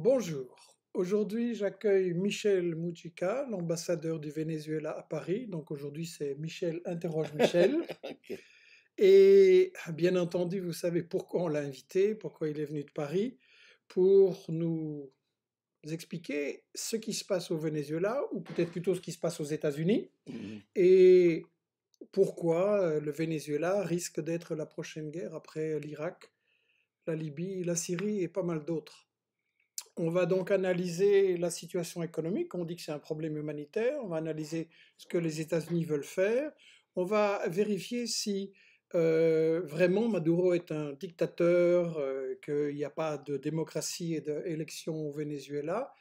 Bonjour. Aujourd'hui, j'accueille Michel Mujica, l'ambassadeur du Venezuela à Paris. Donc aujourd'hui, c'est Michel interroge Michel. Et bien entendu, vous savez pourquoi on l'a invité, pourquoi il est venu de Paris, pour nous expliquer ce qui se passe au Venezuela, ou peut-être plutôt ce qui se passe aux États-Unis, Mhm. et pourquoi euh, le Venezuela risque d'être la prochaine guerre après l'Irak, la Libye, la Syrie et pas mal d'autres. On va donc analyser la situation économique. On dit que c'est un problème humanitaire. On va analyser ce que les États-Unis veulent faire. On va vérifier si euh, vraiment Maduro est un dictateur, euh, qu'il n'y a pas de démocratie et d'élection au Venezuela.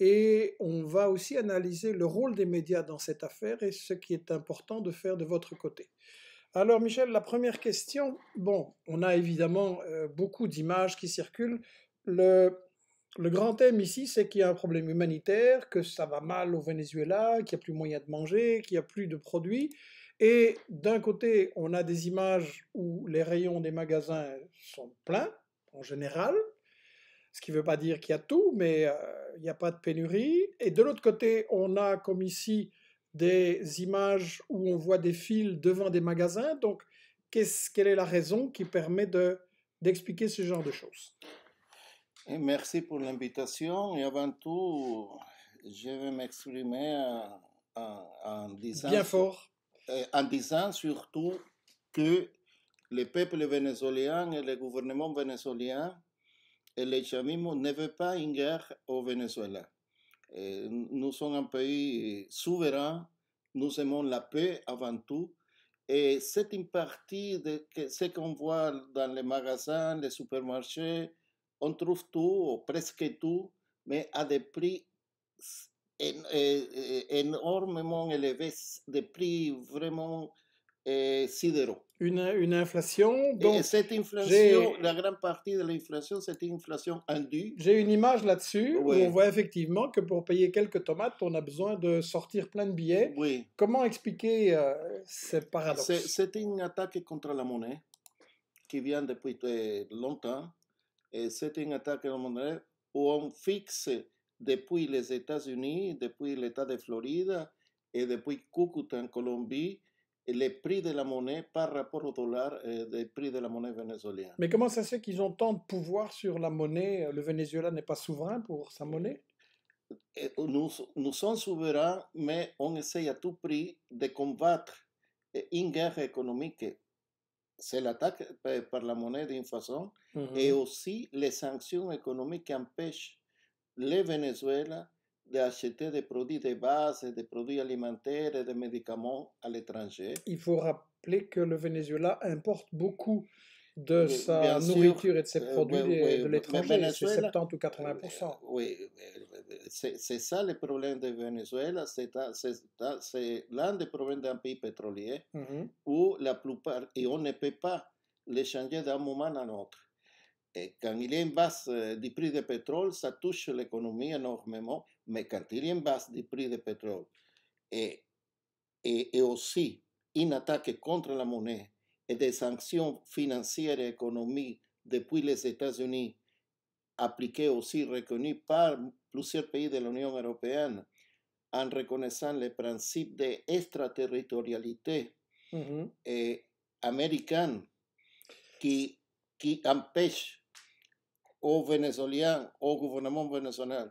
Et on va aussi analyser le rôle des médias dans cette affaire et ce qui est important de faire de votre côté. Alors Michel, la première question, bon, on a évidemment euh, beaucoup d'images qui circulent. Le, le grand thème ici, c'est qu'il y a un problème humanitaire, que ça va mal au Venezuela, qu'il n'y a plus moyen de manger, qu'il n'y a plus de produits. Et d'un côté, on a des images où les rayons des magasins sont pleins, en général, ce qui ne veut pas dire qu'il y a tout, mais euh, il n'y a pas de pénurie. Et de l'autre côté, on a comme ici des images où on voit des fils devant des magasins. Donc, quelle est la raison qui permet de, d'expliquer ce genre de choses? Et merci pour l'invitation. Et avant tout, je vais m'exprimer en, en- en disant, Bien fort. euh, en disant surtout que le peuple vénézuélien et le gouvernement vénézuélien et le chavisme ne veulent pas une guerre au Venezuela. Nous sommes un pays souverain, nous aimons la paix avant tout. Et c'est une partie de ce qu'on voit dans les magasins, les supermarchés, on trouve tout, ou presque tout, mais à des prix s- en- euh, euh, énormément élevés, des prix vraiment euh, sidéraux. Une, une inflation. Et Donc, cette inflation, la grande partie de l'inflation, c'est une inflation indue. j'ai une image là-dessus où on voit effectivement que pour payer quelques tomates, on a besoin de sortir plein de billets. Oui, Comment expliquer euh, ce paradoxe? C'est c'est une attaque contre la monnaie qui vient depuis euh, longtemps. C'est une attaque monnaie où on fixe depuis les États-Unis, depuis l'État de Floride et depuis Cúcuta en Colombie, le prix de la monnaie par rapport au dollar, euh, le prix de la monnaie vénézuélienne. Mais comment ça se fait qu'ils ont tant de pouvoir sur la monnaie? Le Venezuela n'est pas souverain pour sa monnaie? Et nous, nous sommes souverains, mais on essaie à tout prix de combattre eh, une guerre économique. C'est l'attaque par la monnaie d'une façon, et aussi les sanctions économiques qui empêchent le Venezuela d'acheter des produits de base, des produits alimentaires et des médicaments à l'étranger. Il faut rappeler que le Venezuela importe beaucoup de sa sûr, nourriture et de ses euh, produits oui, de, oui, de mais l'étranger. C'est Venezuela, 70 ou 80% Euh, Oui, c'est ça le problème de Venezuela, c'est un- c'est un- c'est l'un des problèmes d'un pays pétrolier où la plupart, et on ne peut pas les changer d'un moment à l'autre. Et quand il y a une baisse euh, du prix du pétrole, ça touche l'économie énormément, mais quand il y a une baisse du prix du pétrole et, et, et aussi une attaque contre la monnaie des sanctions financières et économiques depuis les États-Unis, appliquées aussi, reconnues par plusieurs pays de l'Union européenne, en reconnaissant le principe d'extraterritorialité Mhm. eh, américaine qui, qui empêche aux Vénézuéliens, au gouvernement vénézuélien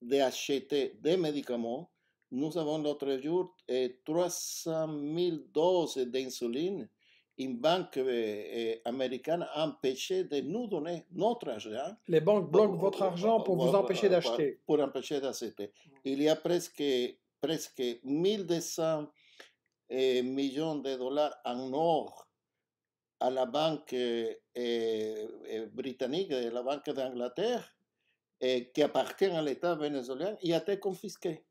d'acheter des médicaments. Nous avons l'autre jour eh, 300 000 doses d'insuline. Une banque eh, eh, américaine a empêché de nous donner notre argent Les banques bloquent votre argent pour vous empêcher d'acheter. pour empêcher d'acheter. Il y a presque, presque 1200 eh, millions de dollars en or à la banque britannique, et la banque d'Angleterre, qui appartient à l'État vénézuélien, il a été confisqué.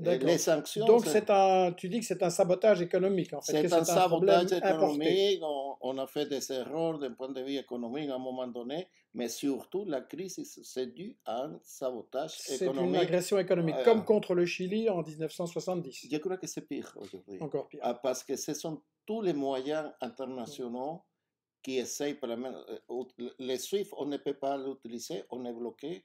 D'accord. Les sanctions, Donc c'est- un, tu dis que c'est un sabotage économique en fait. c'est un sabotage économique. On, on a fait des erreurs d'un point de vue économique à un moment donné, mais surtout la crise, c'est dû à un sabotage C'est une économique. agression économique, comme contre le Chili en 1970. Je crois que c'est pire aujourd'hui. Encore pire. Ah, parce que ce sont tous les moyens internationaux qui essayent, par la même- euh, les SWIFT, on ne peut pas l'utiliser, on est bloqué.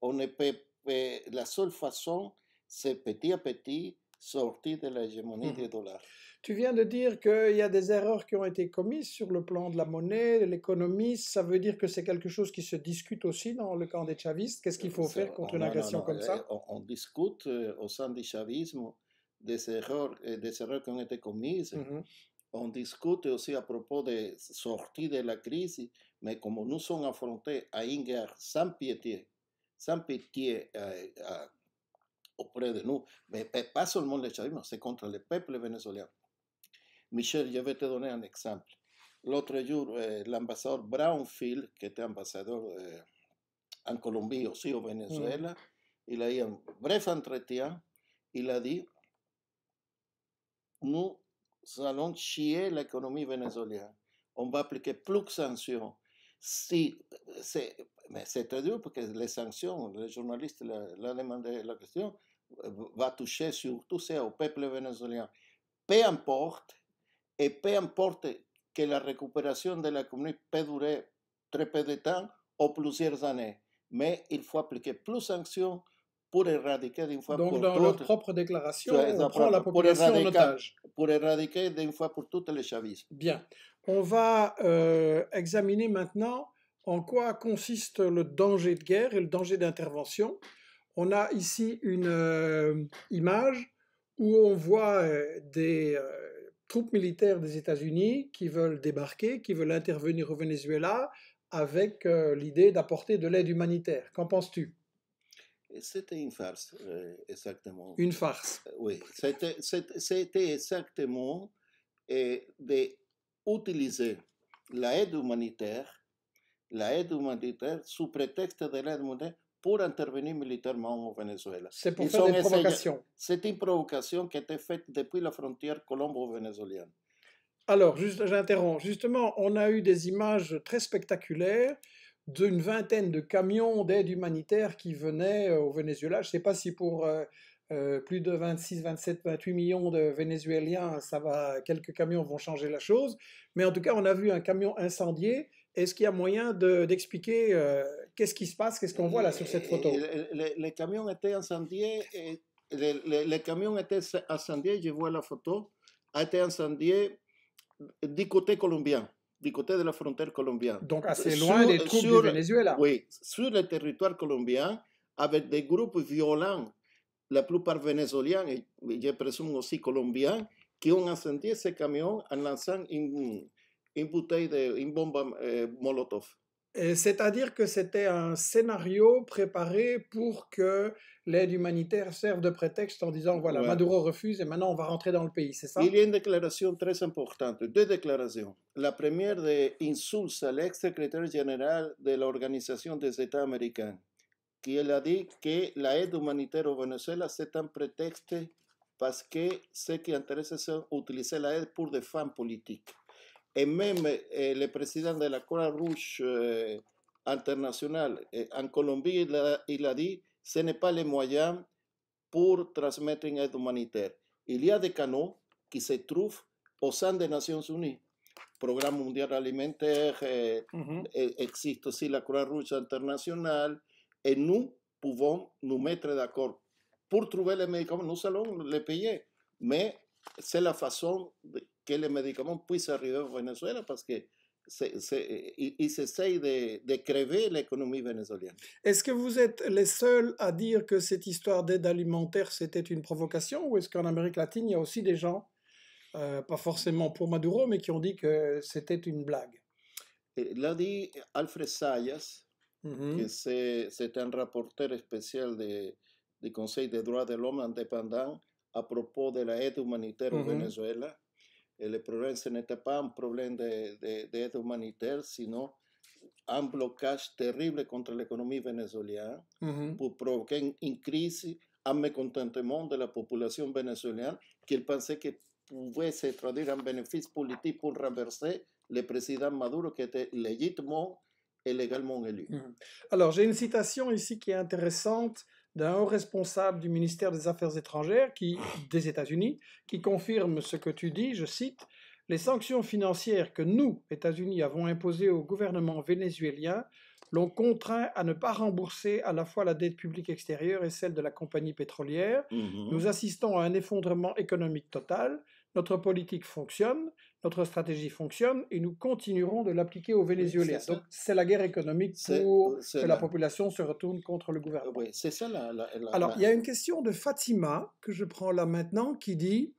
on ne peut, euh, la seule façon, c'est petit à petit sortir de l'hégémonie Mhm. du dollar. Tu viens de dire qu'il y a des erreurs qui ont été commises sur le plan de la monnaie, de l'économie. Ça veut dire que c'est quelque chose qui se discute aussi dans le camp des chavistes. Qu'est-ce qu'il faut C'est- faire contre oh, une non, agression non, comme euh, ça On, on discute euh, au sein du chavisme des erreurs, euh, des erreurs qui ont été commises. Mhm. On discute aussi à propos de sortir de la crise, mais comme nous sommes affrontés à une guerre sans pitié, sans pitié euh, euh, auprès de nous, mais pas- pas seulement le chavisme, c'est contre le peuple vénézuélien. Michel, je vais te donner un exemple. L'autre jour, euh, l'ambassadeur Brownfield, qui était ambassadeur euh, en Colombie aussi au Venezuela, il a eu un bref entretien. Il a dit Nous allons chier l'économie vénézuélienne. On va appliquer plus de sanctions. Si, c'est, mais c'est très dur parce que les sanctions, le journaliste l'a l'a demandé la question, va toucher surtout c'est au peuple vénézuélien. Peu importe, et peu importe que la récupération de l'économie peut durer très peu de temps ou plusieurs années, mais il faut appliquer plus de sanctions pour éradiquer d'une fois Donc, pour dans leur toutes, propre déclaration, on prend la population en otage. pour éradiquer d'une fois pour toutes le chavisme. Bien. On va euh, examiner maintenant en quoi consiste le danger de guerre et le danger d'intervention. On a ici une euh, image où on voit euh, des euh, troupes militaires des États-Unis qui veulent débarquer, qui veulent intervenir au Venezuela avec l'idée d'apporter de l'aide humanitaire. Qu'en penses-tu? C'était une farce, exactement. Une farce. Oui, c'était exactement d'utiliser l'aide humanitaire, l'aide humanitaire sous prétexte de l'aide humanitaire pour intervenir militairement au Venezuela. C'est pour Ils faire des provocations. C'est une provocation qui a été faite depuis la frontière colombo-vénézuélienne. Alors, juste, j'interromps. Justement, on a eu des images très spectaculaires d'une vingtaine de camions d'aide humanitaire qui venaient euh, au Venezuela. Je ne sais pas si pour euh, euh, plus de 26, 27, 28 millions de Vénézuéliens, ça va, quelques camions vont changer la chose. Mais en tout cas, on a vu un camion incendié. Est-ce qu'il y a moyen de- d'expliquer euh, qu'est-ce qui se passe, qu'est-ce qu'on voit là sur cette photo? Le, le- le camion était incendié. et le, le- le camion était incendié, je vois la photo, a été incendié du côté colombien, du côté de la frontière colombienne. Donc assez sur- loin des troupes sur- du Venezuela. Oui, sur le territoire colombien, avec des groupes violents, la plupart vénézuéliens et je présume aussi colombiens, qui ont incendié ce camion en lançant une, une bouteille de une bombe euh, Molotov. Et C'est-à-dire que c'était un scénario préparé pour que l'aide humanitaire serve de prétexte en disant voilà, Ouais. Maduro refuse et maintenant on va rentrer dans le pays, c'est ça? Il y a une déclaration très importante, deux déclarations. La première de Insulza, l'ex-secrétaire général de l'Organisation des États américains, qui a dit que l'aide humanitaire au Venezuela, c'est un prétexte parce que ce qui intéresse, c'est utiliser l'aide pour des fins politiques. Et même eh, le président de la Croix-Rouge eh, internationale eh, en Colombie, il a, dit ce n'est pas le moyen pour transmettre une aide humanitaire. Il y a des canaux qui se trouvent au sein des Nations Unies. Programme mondial alimentaire, eh, Mhm. eh, existe aussi la Croix-Rouge internationale, et nous pouvons nous mettre d'accord pour trouver les médicaments. Nous allons les payer, mais c'est la façon que les médicaments puissent arriver au Venezuela parce que ils essayent de, de crever l'économie vénézuélienne. Est-ce que vous êtes les seuls à dire que cette histoire d'aide alimentaire c'était une provocation ou est-ce qu'en Amérique latine il y a aussi des gens, euh, pas forcément pour Maduro, mais qui ont dit que c'était une blague? Eh, L'a dit Alfred Sayas, Mhm. que c'est un rapporteur spécial de- du Conseil des droits de l'homme indépendant à propos de l'aide humanitaire au Mhm. Venezuela. Et le problème, ce n'était pas un problème d'aide de, d'aide humanitaire, sinon un blocage terrible contre l'économie vénézuélienne Mhm. pour provoquer une, une crise, un mécontentement de la population vénézuélienne qu'il pensait que pouvait se traduire en bénéfice politique pour renverser le président Maduro qui était légitimement et légalement élu. Mhm. Alors, j'ai une citation ici qui est intéressante d'un haut responsable du ministère des Affaires étrangères qui, des États-Unis qui confirme ce que tu dis, je cite, Les sanctions financières que nous, États-Unis, avons imposées au gouvernement vénézuélien l'ont contraint à ne pas rembourser à la fois la dette publique extérieure et celle de la compagnie pétrolière. Mhm. Nous assistons à un effondrement économique total. Notre politique fonctionne, notre stratégie fonctionne et nous continuerons de l'appliquer aux Vénézuéliens. Donc c'est la guerre économique pour c'est que la la- population se retourne contre le gouvernement. Oui, c'est ça la, la- la- Alors, il y a une question de Fatima que je prends là maintenant qui dit,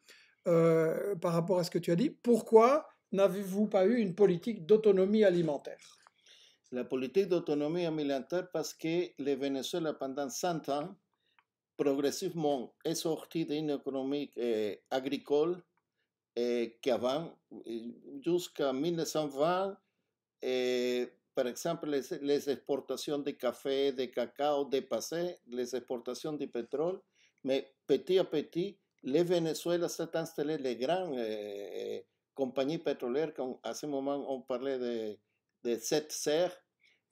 euh, par rapport à ce que tu as dit, pourquoi n'avez-vous pas eu une politique d'autonomie alimentaire? La politique d'autonomie alimentaire parce que le Venezuela, pendant 100 ans, progressivement est sorti d'une économie euh, agricole euh, qu'avant, euh, jusqu'à 1920, euh, par exemple, les, les exportations de café, de cacao dépassaient les exportations de pétrole, mais petit à petit, le Venezuela s'est installé les grandes euh, compagnies pétrolières, comme à ce moment on parlait de, de sept serres,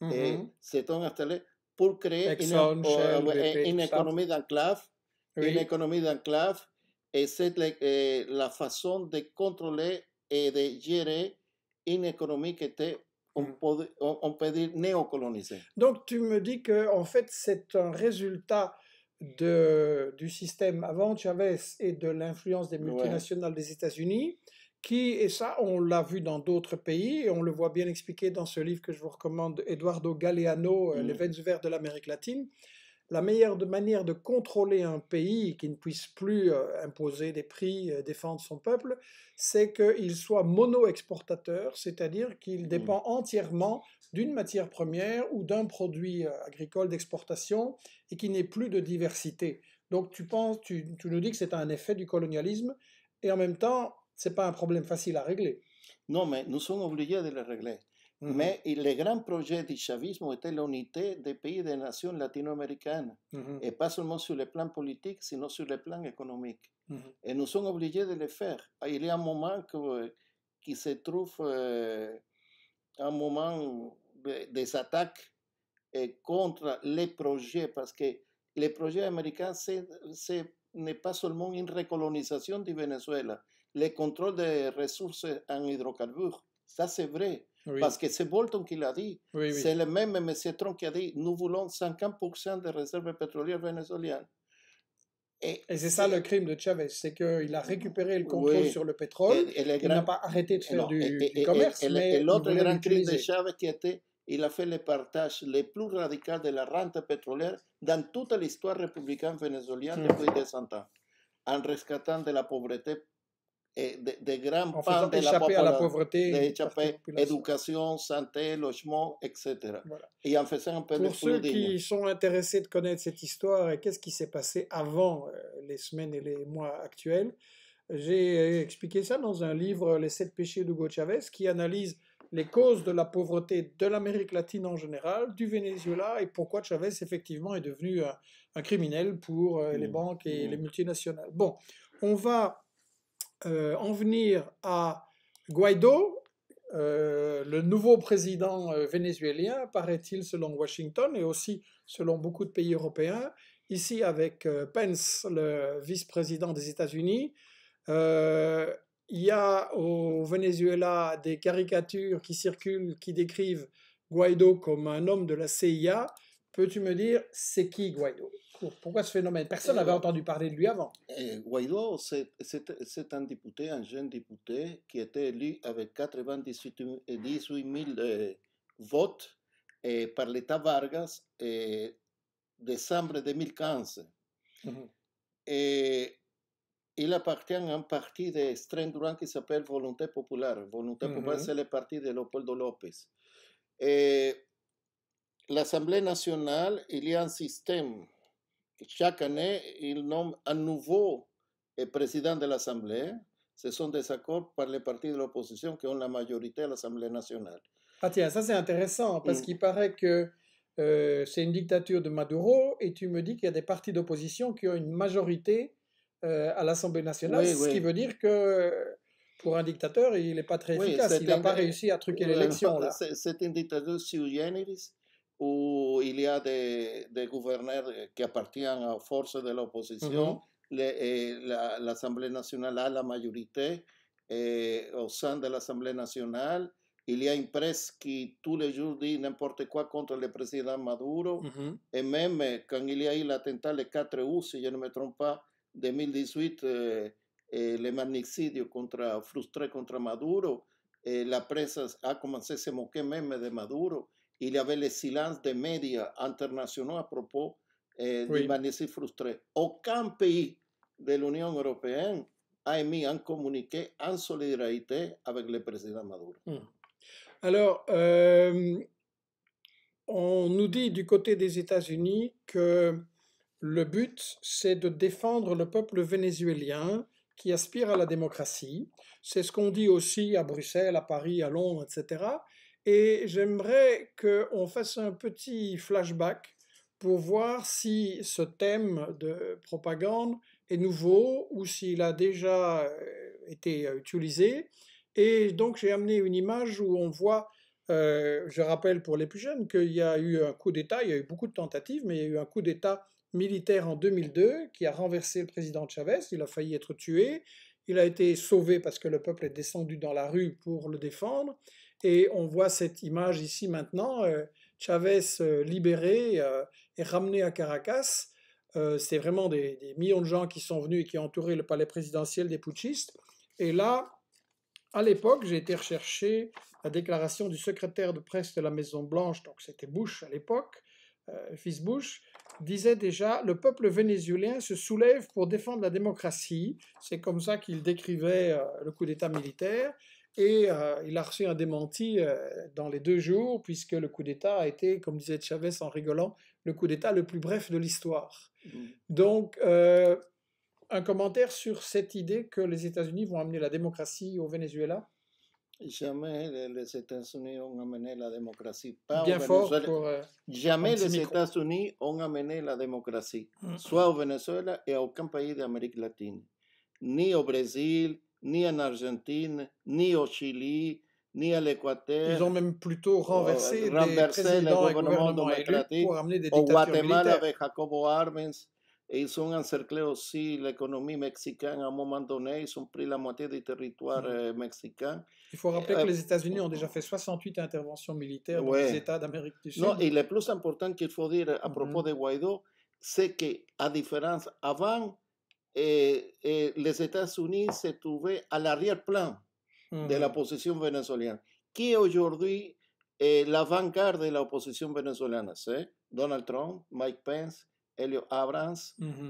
et Mhm. se sont installés pour créer une, Exxon, euh, Shell, ouais, BP, une économie d'enclave une Oui. économie d'enclave et c'est la, euh, la façon de contrôler et de gérer une économie qui était, on, Mm. peut, on, peut dire, néocolonisée. Donc tu me dis que en fait c'est un résultat de, du système avant Chavez et de l'influence des Ouais. multinationales des États-Unis qui, et ça on l'a vu dans d'autres pays, et on le voit bien expliqué dans ce livre que je vous recommande, Eduardo Galeano, euh, Les Mm. veines vertes de l'Amérique latine, la meilleure manière de contrôler un pays qui ne puisse plus euh, imposer des prix, défendre son peuple, c'est qu'il soit mono-exportateur, c'est-à-dire qu'il Mm. dépend entièrement d'une matière première ou d'un produit euh, agricole d'exportation et qu'il n'ait plus de diversité. Donc tu penses, tu, tu nous dis que c'est un effet du colonialisme et en même temps, c'est pas un problème facile à régler. Non, mais nous sommes obligés de le régler. Mais le grand projet du chavisme était l'unité des pays des nations latino-américaines, et pas seulement sur le plan politique, sinon sur le plan économique. Et nous sommes obligés de le faire. Il y a un moment que, qui se trouve euh, un moment de- des attaques euh, contre les projets, parce que les projets américains, c'est- n'est pas seulement une recolonisation du Venezuela, le contrôle des ressources en hydrocarbures. Ça, c'est vrai. Oui, Parce que c'est Bolton qui l'a dit. oui, oui. C'est le même M. Trump qui a dit nous voulons 50% des réserves pétrolières vénézuéliennes. Et c'est ça le crime de Chavez, c'est qu'il a récupéré le contrôle sur le pétrole, Et- et il n'a pas arrêté de faire Non, du, du commerce, et- l'autre grand crime de. Chavez qui était, il a fait le partage le plus radical de la rente pétrolière dans toute l'histoire républicaine vénézuélienne Mm. depuis des cent ans, en rescatant de la pauvreté et de, de grands pans de la échapper à la population, pauvreté population. éducation, santé, logement, etc. Voilà. Et en faisant un peu Pour ceux qui digne. sont intéressés de connaître cette histoire et qu'est-ce qui s'est passé avant euh, les semaines et les mois actuels, j'ai expliqué ça dans un livre, Les sept péchés d'Hugo Chavez, qui analyse les causes de la pauvreté de l'Amérique latine en général, du Venezuela et pourquoi Chavez effectivement est devenu un, un criminel pour euh, les Mm. banques et Mm. les multinationales. Bon, on va euh, en venir à Guaido, euh, le nouveau président euh, vénézuélien, paraît-il, selon Washington et aussi selon beaucoup de pays européens, ici avec Pence, le vice-président des États-Unis. Il y a au Venezuela des caricatures qui circulent qui décrivent Guaido comme un homme de la CIA. Peux-tu me dire, c'est qui Guaido? Pourquoi ce phénomène? Personne n'avait Euh, entendu parler de lui avant. Eh, Guaido, c'est un député, un jeune député qui était élu avec 98 000 eh, 18 000 euh, votes par l'État Vargas en décembre 2015. Mhm. Et il appartient à un parti d'extrême droite qui s'appelle Volonté Populaire. Volonté Populaire, c'est le parti de Leopoldo López. Et l'Assemblée nationale, il y a un système. Chaque année, il nomme un nouveau eh, président de l'Assemblée. Ce sont des accords par les partis de l'opposition qui ont la majorité à l'Assemblée nationale. Ah tiens, ça c'est intéressant parce Mm. qu'il paraît que euh, c'est une dictature de Maduro et tu me dis qu'il y a des partis d'opposition qui ont une majorité euh, à l'Assemblée nationale, Oui, ce qui oui. veut dire que pour un dictateur, il n'est pas très Oui, efficace, il n'a pas réussi à truquer l'élection c'est une dictature sui generis où il y a des, des gouverneurs qui appartiennent aux forces de l'opposition. Le- eh, la- L'Assemblée nationale a la majorité eh, au sein de l'Assemblée nationale. il y a une presse qui tous les jours dit n'importe quoi contre le président Maduro. Mhm. Et même quand il y a eu l'attentat le 4 août, si je ne me trompe pas, 2018, euh, et le magnicidio contre, frustré contre Maduro, et la presse a commencé à se moquer même de Maduro. Il y avait le silence des médias internationaux à propos euh, Oui. du magnicidio frustré. Aucun pays de l'Union européenne a émis un communiqué en solidarité avec le président Maduro. Alors, euh, on nous dit du côté des États-Unis que le but, c'est de défendre le peuple vénézuélien qui aspire à la démocratie. C'est ce qu'on dit aussi à Bruxelles, à Paris, à Londres, etc. Et j'aimerais qu'on fasse un petit flashback pour voir si ce thème de propagande est nouveau ou s'il a déjà euh, été utilisé. Et donc j'ai amené une image où on voit, euh, je rappelle pour les plus jeunes, qu'il y a eu un coup d'État, il y a eu beaucoup de tentatives, mais il y a eu un coup d'État militaire en 2002 qui a renversé le président Chavez, il a failli être tué, il a été sauvé parce que le peuple est descendu dans la rue pour le défendre, et on voit cette image ici maintenant, euh, Chavez euh, libéré euh, et ramené à Caracas. C'est vraiment des, millions de gens qui sont venus et qui ont entouré le palais présidentiel des putschistes. Et là, à l'époque, j'ai été rechercher la déclaration du secrétaire de presse de la Maison Blanche, donc c'était Bush à l'époque, fils Bush, disait déjà le peuple vénézuélien se soulève pour défendre la démocratie. C'est comme ça qu'il décrivait le coup d'État militaire. Et euh, il a reçu un démenti euh, dans les deux jours, puisque le coup d'État a été, comme disait Chavez en rigolant, le coup d'État le plus bref de l'histoire. Donc, euh, un commentaire sur cette idée que les États-Unis vont amener la démocratie au Venezuela? Jamais les- États-Unis ont amené la démocratie. Pas au Bien fort Venezuela. pour... euh, Jamais les. États-Unis ont amené la démocratie, Mm. soit au Venezuela et à aucun pays d'Amérique latine. Ni au Brésil, ni en Argentine, ni au Chili, ni à Ils l'Équateur, ont même plutôt renversé des renversé le gouvernement démocratique pour amener des au Guatemala avec Jacobo Arbenz. Et ils ont encerclé aussi l'économie mexicaine à un moment donné. Ils ont pris la moitié du territoire Mhm. euh, mexicain. Il faut rappeler Euh, que les États-Unis ont déjà fait 68 interventions militaires dans les États d'Amérique du Sud. Non, et le plus important qu'il faut dire à propos Mhm. de Guaidó, c'est qu'à différence, avant, eh, eh, les États-Unis se trouvaient à l'arrière-plan de Mhm. l'opposition vénézuélienne. Qui est aujourd'hui eh, l'avant-garde de l'opposition vénézuélienne C'est Donald Trump, Mike Pence, Elio Abrams,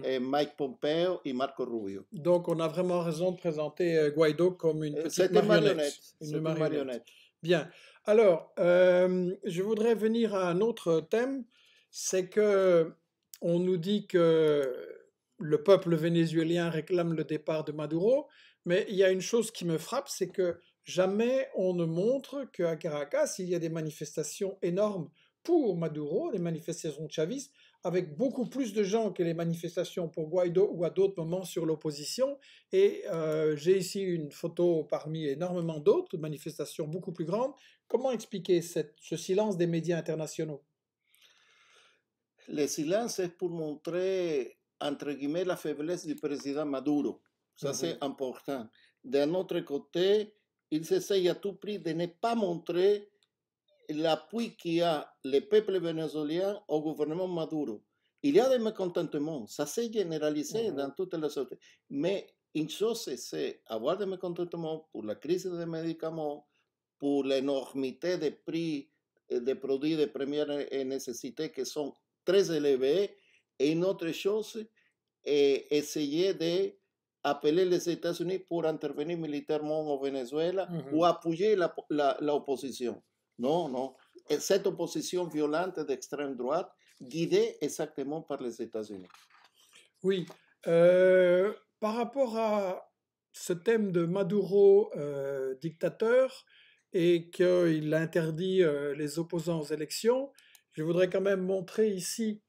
eh, Mike Pompeo et Marco Rubio. Donc, on a vraiment raison de présenter euh, Guaido comme une petite marionnette. marionnette. Une marionnette. marionnette. Bien. Alors, euh, je voudrais venir à un autre thème, c'est que on nous dit que le peuple vénézuélien réclame le départ de Maduro, mais il y a une chose qui me frappe, c'est que jamais on ne montre qu'à Caracas, il y a des manifestations énormes pour Maduro, des manifestations chavistes, avec beaucoup plus de gens que les manifestations pour Guaido ou à d'autres moments sur l'opposition. Et euh, j'ai ici une photo parmi énormément d'autres manifestations beaucoup plus grandes. Comment expliquer ce silence des médias internationaux? Le silence est pour montrer, entre guillemets, la faiblesse du président Maduro. Ça, Mhm. c'est important. D'un autre côté, il s'essaye à tout prix de ne pas montrer l'appui qu'il a le peuple vénézuélien au gouvernement Maduro. Il y a des mécontentements, ça s'est généralisé Mhm. dans toutes les sociétés. Mais une chose, c'est avoir des mécontentements pour la crise des médicaments, pour l'énormité des prix des produits de première nécessité qui sont très élevés. Et une autre chose, est essayer d'appeler les États-Unis pour intervenir militairement au Venezuela ou appuyer la- la- l'opposition. Non, non. Et cette opposition violente d'extrême droite, guidée exactement par les États-Unis. Oui. euh, par rapport à ce thème de Maduro euh, dictateur et qu'il interdit euh, les opposants aux élections, je voudrais quand même montrer ici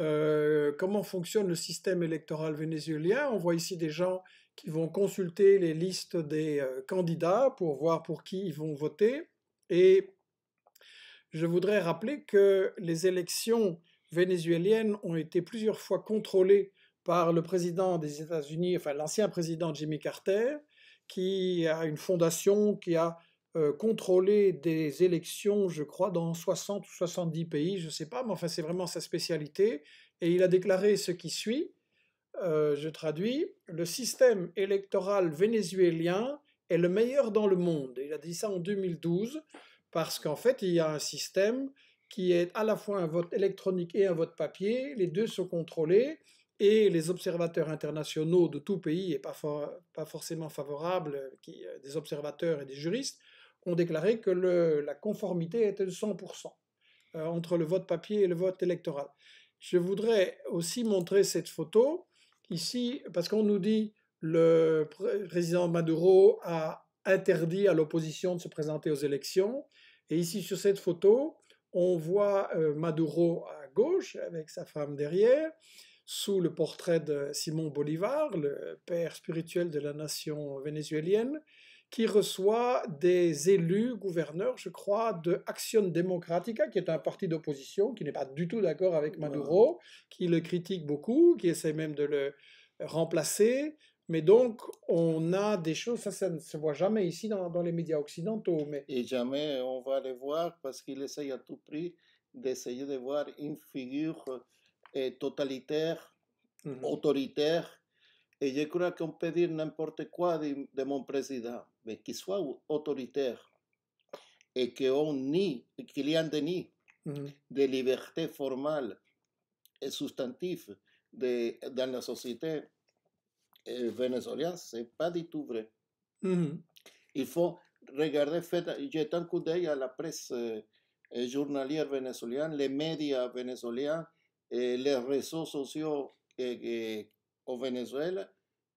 euh, comment fonctionne le système électoral vénézuélien? On voit ici des gens qui vont consulter les listes des euh, candidats pour voir pour qui ils vont voter. Et je voudrais rappeler que les élections vénézuéliennes ont été plusieurs fois contrôlées par le président des États-Unis, enfin l'ancien président Jimmy Carter, qui a une fondation qui a euh, contrôler des élections, je crois, dans 60 ou 70 pays, je ne sais pas, mais enfin c'est vraiment sa spécialité. Et il a déclaré ce qui suit, euh, je traduis, le système électoral vénézuélien est le meilleur dans le monde. Il a dit ça en 2012 parce qu'en fait, il y a un système qui est à la fois un vote électronique et un vote papier, les deux sont contrôlés et les observateurs internationaux de tout pays, et pas, pas forcément favorables, qui, des observateurs et des juristes, ont déclaré que la conformité était de 100% euh, entre le vote papier et le vote électoral. Je voudrais aussi montrer cette photo ici, parce qu'on nous dit le président Maduro a interdit à l'opposition de se présenter aux élections. Et ici, sur cette photo, on voit euh, Maduro à gauche, avec sa femme derrière, sous le portrait de Simon Bolivar, le père spirituel de la nation vénézuélienne qui reçoit des élus gouverneurs, je crois, de Action Democratica, qui est un parti d'opposition, qui n'est pas du tout d'accord avec Maduro, qui le critique beaucoup, qui essaie même de le remplacer. Mais donc, on a des choses, ça, ça ne se voit jamais ici dans, dans les médias occidentaux. Mais... Et jamais on va les voir parce qu'il essaye à tout prix d'essayer de voir une figure euh, totalitaire, autoritaire, et je crois qu'on peut dire n'importe quoi de, de, mon président, mais qu'il soit autoritaire et qu'on nie, qu'il y ait un déni de liberté formelle et substantive de, dans la société vénézuélienne, c'est pas du tout vrai. Il faut regarder, fait, jeter un coup d'œil à la presse euh, journalière vénézuélienne, les médias vénézuéliens, et les réseaux sociaux euh, au Venezuela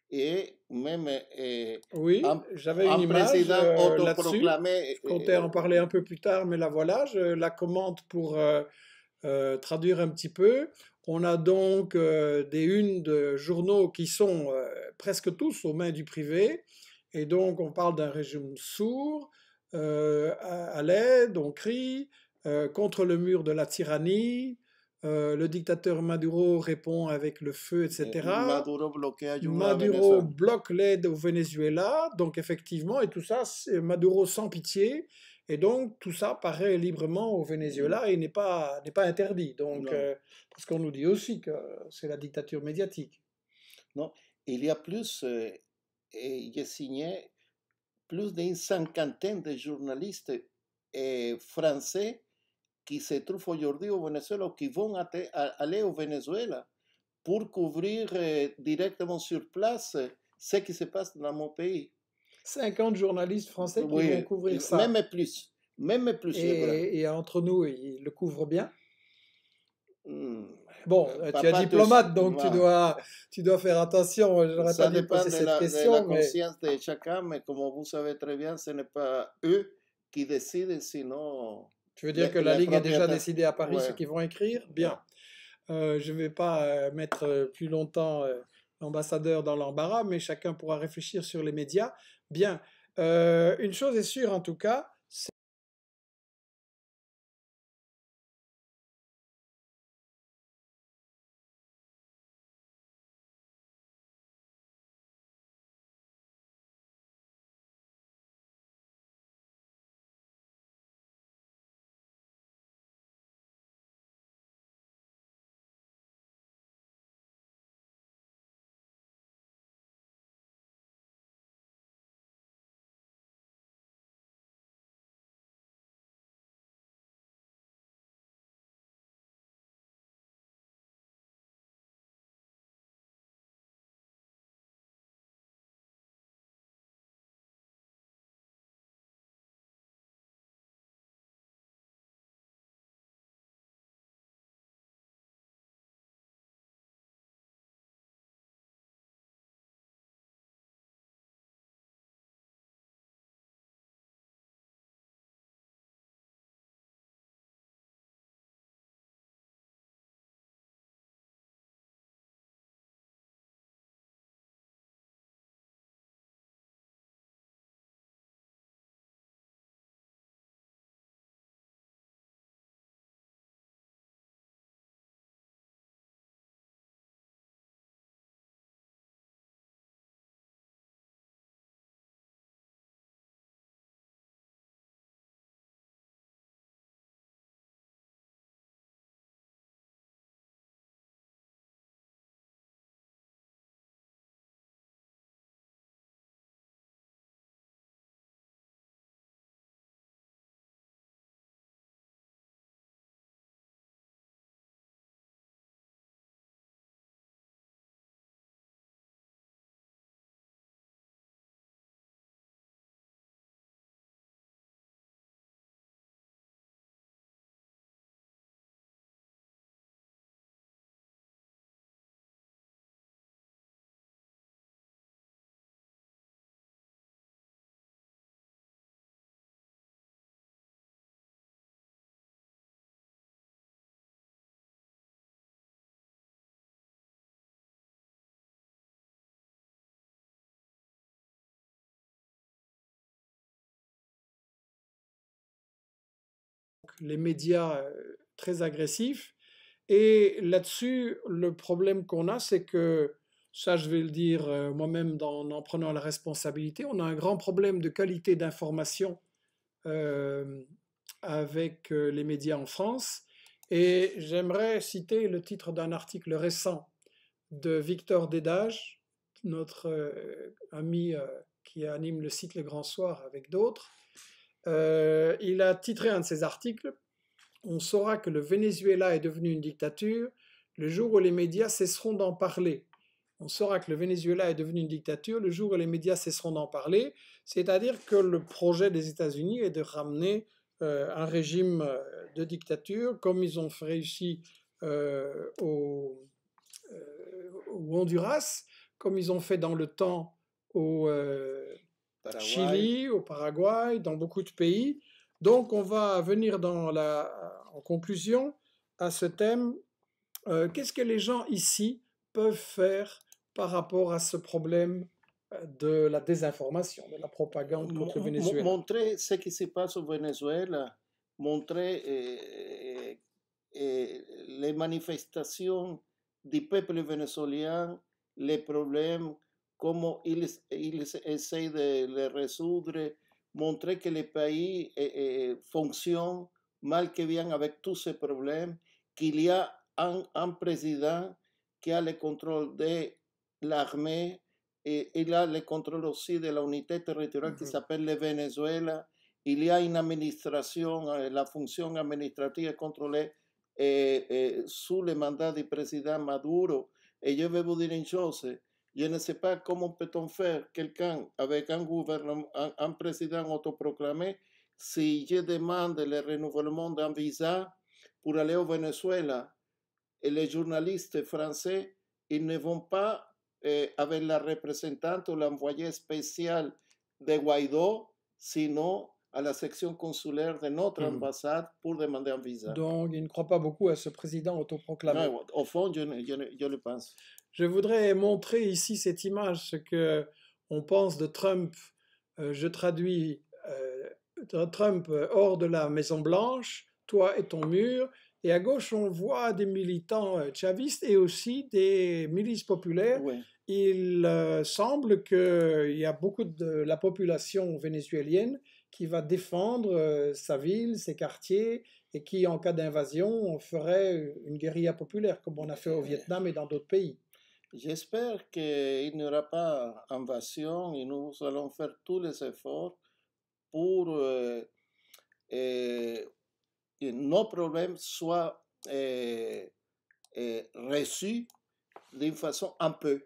et même euh, Oui, un, j'avais une un image président euh, autoproclamé. Je comptais en parler un peu plus tard, mais la voilà, je la commente pour euh, euh, traduire un petit peu. On a donc euh, des unes de journaux qui sont euh, presque tous aux mains du privé, et donc on parle d'un régime sourd, euh, à, à l'aide, on crie, euh, contre le mur de la tyrannie, euh, le dictateur Maduro répond avec le feu, etc. Maduro bloque l'aide au Venezuela, donc effectivement, et tout ça, c'est Maduro sans pitié, et donc tout ça paraît librement au Venezuela et n'est pas, n'est pas interdit. Donc, euh, parce qu'on nous dit aussi que c'est la dictature médiatique. Non, il y a plus, euh, et j'ai signé plus d'une cinquantaine de journalistes euh, français qui se trouvent aujourd'hui au Venezuela ou qui vont aller au Venezuela pour couvrir euh, directement sur place ce qui se passe dans mon pays. 50 journalistes français qui Oui, vont couvrir ça. Même plus, même plus. et, et entre nous, ils le couvrent bien? Hmm. Bon, tu es diplomate, donc tu dois, tu dois faire attention. Je Ça pas dépend de cette la, de la question, mais conscience de chacun, mais comme vous savez très bien, ce n'est pas eux qui décident, sinon tu veux dire que la Ligue a déjà décidé à Paris ce qu'ils vont écrire? Bien. Euh, je ne vais pas euh, mettre euh, plus longtemps l'ambassadeur dans l'embarras, mais chacun pourra réfléchir sur les médias. Bien. Une chose est sûre en tout cas, les médias euh, très agressifs. Et là-dessus, le problème qu'on a, c'est que, ça je vais le dire euh, moi-même en prenant la responsabilité, on a un grand problème de qualité d'information avec les médias en France. Et j'aimerais citer le titre d'un article récent de Victor Dédage, notre ami qui anime le site Le Grand Soir avec d'autres. Euh, il a titré un de ses articles On saura que le Venezuela est devenu une dictature le jour où les médias cesseront d'en parler. On saura que le Venezuela est devenu une dictature le jour où les médias cesseront d'en parler, c'est-à-dire que le projet des États-Unis est de ramener euh, un régime euh, de dictature comme ils ont réussi au, au, Honduras, comme ils ont fait dans le temps au Chili, au Paraguay, dans beaucoup de pays. Donc, on va venir dans la, en conclusion à ce thème. Euh, qu'est-ce que les gens ici peuvent faire par rapport à ce problème euh, de la désinformation, de la propagande contre le Venezuela? Montrer ce qui se passe au Venezuela, montrer euh, les manifestations du peuple vénézuélien, les problèmes comment ils, ils essaient de les résoudre, montrer que le pays eh, eh, fonctionne mal que bien avec tous ces problèmes, qu'il y a un, un, président qui a le contrôle de l'armée et il a le contrôle aussi de l'unité territoriale mm -hmm. qui s'appelle le Venezuela. Il y a une administration, eh, la fonction administrative est contrôlée eh, sous le mandat du président Maduro. Et je vais vous dire une chose, je ne sais pas comment peut-on faire quelqu'un avec un gouvernement, un, président autoproclamé, si je demande le renouvellement d'un visa pour aller au Venezuela et les journalistes français, ils ne vont pas eh, avec la représentante ou l'envoyé spécial de Guaidó, sinon à la section consulaire de notre mmh. ambassade pour demander un visa. Donc, il ne croit pas beaucoup à ce président autoproclamé. Non, au fond, je, je, je le pense. Je voudrais montrer ici cette image, ce que on pense de Trump. Euh, je traduis euh, Trump euh, hors de la Maison Blanche, toi et ton mur. Et à gauche, on voit des militants chavistes et aussi des milices populaires. Il semble qu'il y a beaucoup de la population vénézuélienne qui va défendre sa ville, ses quartiers, et qui, en cas d'invasion, ferait une guérilla populaire, comme on a fait au Vietnam et dans d'autres pays. J'espère qu'il n'y aura pas invasion et nous allons faire tous les efforts pour que euh, euh, nos problèmes soient euh, reçus d'une façon un peu.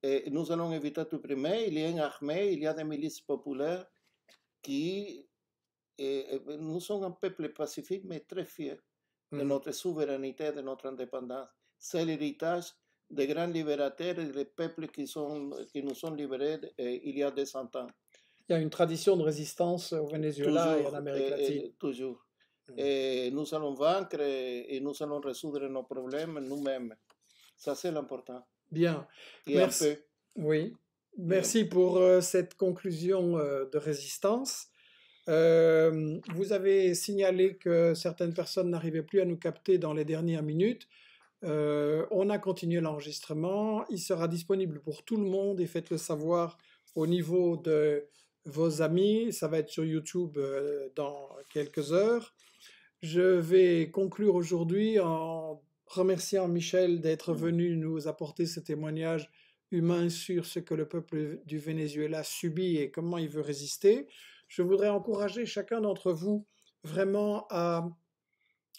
Et nous allons éviter tout premier. Il y a une armée, il y a des milices populaires qui. nous sommes un peuple pacifique, mais très fiers de notre souveraineté, de notre indépendance. C'est l'héritage des grands libérateurs et des peuples qui, sont, qui nous sont libérés eh, il y a des cent ans. Il y a une tradition de résistance au Venezuela et en Amérique eh, latine. Et, toujours. Mm. Et nous allons vaincre et nous allons résoudre nos problèmes nous-mêmes. Ça, c'est l'important. Bien. Merci. Oui. Merci pour euh, cette conclusion euh, de résistance. Euh, vous avez signalé que certaines personnes n'arrivaient plus à nous capter dans les dernières minutes. Euh, on a continué l'enregistrement. Il sera disponible pour tout le monde et faites-le savoir au niveau de vos amis. Ça va être sur YouTube euh, dans quelques heures. Je vais conclure aujourd'hui en remerciant Michel d'être venu nous apporter ce témoignage humain sur ce que le peuple du Venezuela subit et comment il veut résister. Je voudrais encourager chacun d'entre vous vraiment à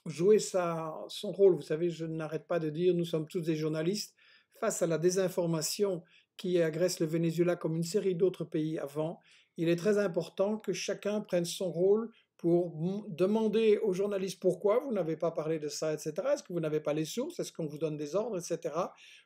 jouer sa, son rôle. Vous savez, je n'arrête pas de dire, nous sommes tous des journalistes face à la désinformation qui agresse le Venezuela comme une série d'autres pays avant. Il est très important que chacun prenne son rôle pour demander aux journalistes pourquoi vous n'avez pas parlé de ça, etc. Est-ce que vous n'avez pas les sources? Est-ce qu'on vous donne des ordres, etc.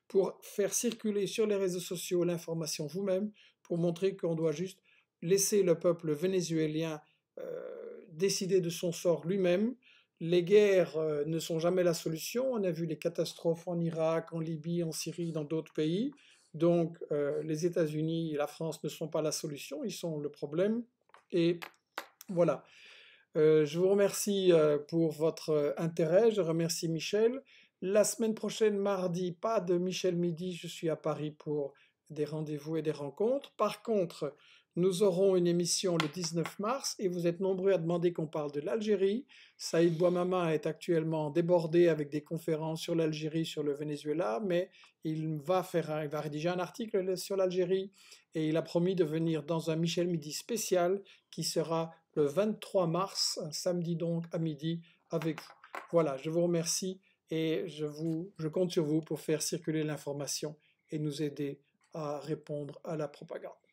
Pour faire circuler sur les réseaux sociaux l'information vous-même, pour montrer qu'on doit juste laisser le peuple vénézuélien euh, décider de son sort lui-même, les guerres euh, ne sont jamais la solution. On a vu les catastrophes en Irak, en Libye, en Syrie, dans d'autres pays. Donc euh, les États-Unis et la France ne sont pas la solution, ils sont le problème. Et voilà. Euh, je vous remercie pour votre intérêt. Je remercie Michel. La semaine prochaine, mardi, pas de Michel Midi. Je suis à Paris pour des rendez-vous et des rencontres. Par contre, nous aurons une émission le 19 mars et vous êtes nombreux à demander qu'on parle de l'Algérie. Saïd Bouamama est actuellement débordé avec des conférences sur l'Algérie, sur le Venezuela, mais il va, faire il va rédiger un article sur l'Algérie et il a promis de venir dans un Michel Midi spécial qui sera le 23 mars, samedi donc à midi avec vous. Voilà, je vous remercie et je, vous, je compte sur vous pour faire circuler l'information et nous aider à répondre à la propagande.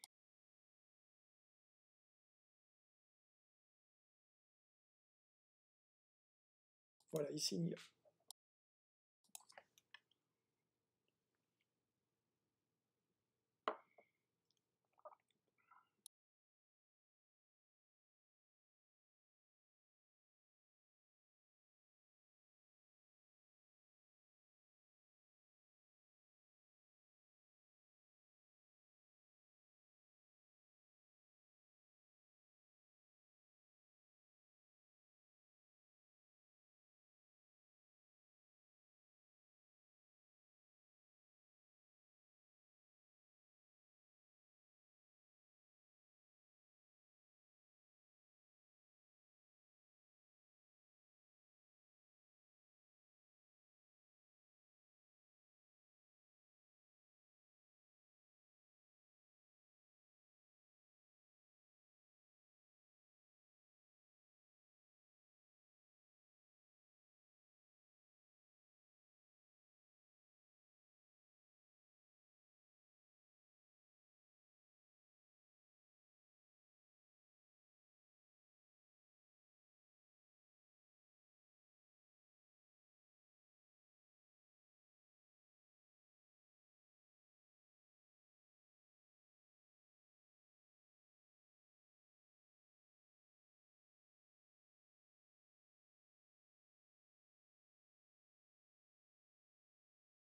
Voilà, ici.